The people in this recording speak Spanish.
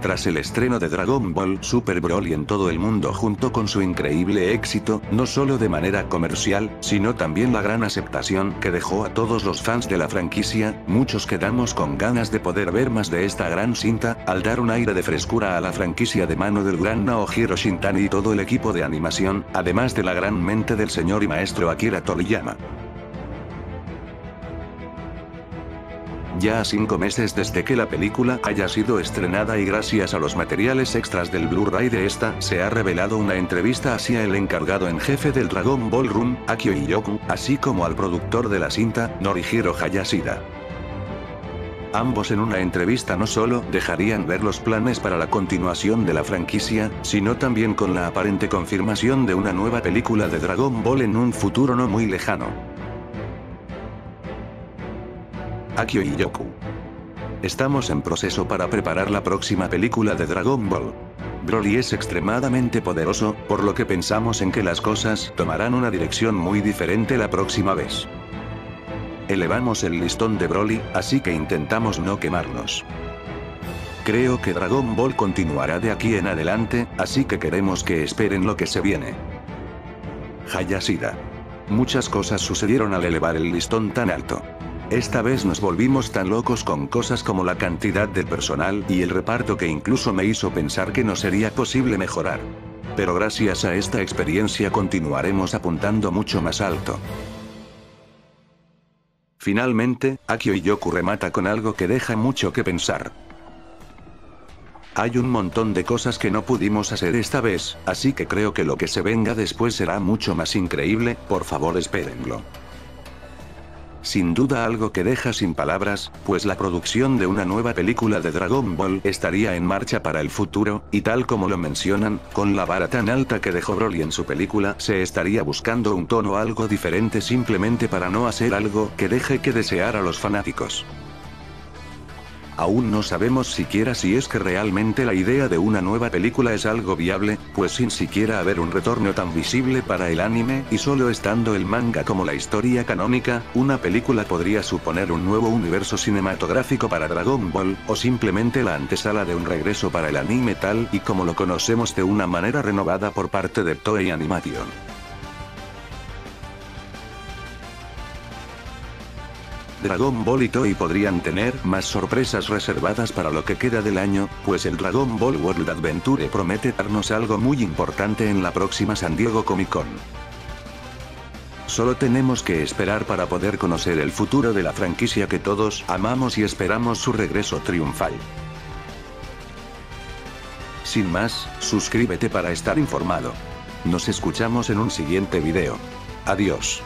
Tras el estreno de Dragon Ball Super Broly en todo el mundo junto con su increíble éxito, no solo de manera comercial, sino también la gran aceptación que dejó a todos los fans de la franquicia, muchos quedamos con ganas de poder ver más de esta gran cinta, al dar un aire de frescura a la franquicia de mano del gran Naohiro Shintani y todo el equipo de animación, además de la gran mente del señor y maestro Akira Toriyama. Ya a cinco meses desde que la película haya sido estrenada y gracias a los materiales extras del Blu-ray de esta, se ha revelado una entrevista hacia el encargado en jefe del Dragon Ball Room, Akio Iyoku, así como al productor de la cinta, Norihiro Hayashida. Ambos en una entrevista no solo dejarían ver los planes para la continuación de la franquicia, sino también con la aparente confirmación de una nueva película de Dragon Ball en un futuro no muy lejano. Akio y Yoku. Estamos en proceso para preparar la próxima película de Dragon Ball. Broly es extremadamente poderoso, por lo que pensamos en que las cosas tomarán una dirección muy diferente la próxima vez. Elevamos el listón de Broly, así que intentamos no quemarnos. Creo que Dragon Ball continuará de aquí en adelante, así que queremos que esperen lo que se viene. Hayashida. Muchas cosas sucedieron al elevar el listón tan alto. Esta vez nos volvimos tan locos con cosas como la cantidad de personal y el reparto que incluso me hizo pensar que no sería posible mejorar. Pero gracias a esta experiencia continuaremos apuntando mucho más alto. Finalmente, Akio Yoku remata con algo que deja mucho que pensar. Hay un montón de cosas que no pudimos hacer esta vez, así que creo que lo que se venga después será mucho más increíble, por favor espérenlo. Sin duda algo que deja sin palabras, pues la producción de una nueva película de Dragon Ball estaría en marcha para el futuro, y tal como lo mencionan, con la vara tan alta que dejó Broly en su película, se estaría buscando un tono algo diferente simplemente para no hacer algo que deje que desear a los fanáticos. Aún no sabemos siquiera si es que realmente la idea de una nueva película es algo viable, pues sin siquiera haber un retorno tan visible para el anime, y solo estando el manga como la historia canónica, una película podría suponer un nuevo universo cinematográfico para Dragon Ball, o simplemente la antesala de un regreso para el anime tal y como lo conocemos de una manera renovada por parte de Toei Animation. Dragon Ball y Toei podrían tener más sorpresas reservadas para lo que queda del año, pues el Dragon Ball World Adventure promete darnos algo muy importante en la próxima San Diego Comic Con. Solo tenemos que esperar para poder conocer el futuro de la franquicia que todos amamos y esperamos su regreso triunfal. Sin más, suscríbete para estar informado. Nos escuchamos en un siguiente video. Adiós.